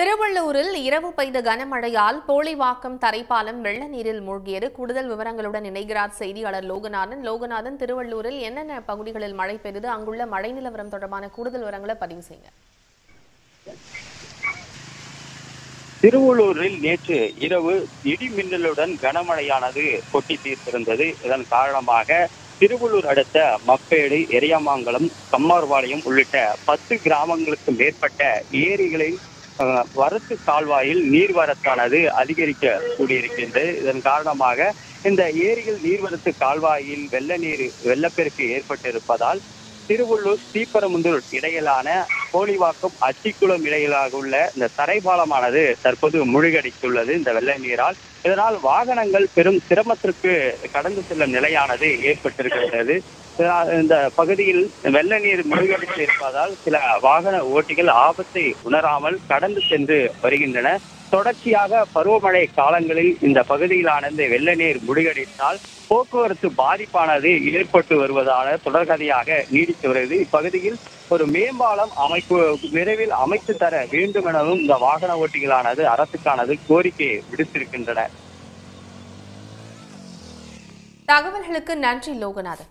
திருவள்ளூரில் இரவு பெய்த கனமழையால் போலிவாக்கம் தரைப்பாலம் வெள்ள நீரில் மூழ்கியது. கூடுதல் விவரங்களுடன் இணைகிறார் செய்தியாளர் லோகநாதன். லோகநாதன் திருவள்ளூரில் என்னென்ன பகுதிகளில் மழை பெய்தது? அங்குள்ள மழை நிலவரம் தொடர்பான கூடுதல் விவரங்களை பதிவு செய்யுங்க. திருவள்ளூரில் நேற்று இரவு இடி மின்னலுடன் கனமழையானது கொட்டி தீர்த்திருந்தது. இதன் காரணமாக திருவள்ளூர் அடுத்த மப்பேடு எரியாமங்கலம் கம்மார்பாளையம் உள்ளிட்ட பத்து கிராமங்களுக்கு மேற்பட்ட ஏரிகளில் வரத்து கால்வாயில் நீர்வரத்தானது அதிகரிக்க கூடியிருக்கின்றது. இதன் காரணமாக இந்த ஏரியில் நீர்வரத்து கால்வாயில் வெள்ள நீர் வெள்ளப்பெருக்கு ஏற்பட்டிருப்பதால் திருவள்ளூர் ஸ்ரீபெரும்புதூர் இடையிலான கோழிவாக்கம் அச்சிக்குளம் இடையிலாக உள்ள இந்த தரைபாலமானது தற்போது முழுகடித்துள்ளது இந்த வெள்ள நீரால். இதனால் வாகனங்கள் பெரும் சிரமத்திற்கு கடந்து செல்லும் நிலையானது ஏற்பட்டிருக்கின்றது. இந்த பகுதியில் வெள்ள நீர் மூழ்கடித்து இருப்பதால் சில வாகன ஓட்டிகள் ஆபத்தை உணராமல் கடந்து சென்று வருகின்றன. தொடர்ச்சியாக பருவமழை காலங்களில் இந்த பகுதியிலான இந்த வெள்ள நீர் முழுகடித்தால் போக்குவரத்து பாதிப்பானது ஏற்பட்டு வருவதான தொடர்கதையாக நீடித்து வருகிறது. இப்பகுதியில் ஒரு மேம்பாலம் அமைப்பு விரைவில் அமைத்து தர வேண்டும் எனவும் இந்த வாகன ஓட்டிகளானது அரசுக்கானது கோரிக்கை விடுத்திருக்கின்றன. தகவல்களுக்கு நன்றி லோகநாதன்.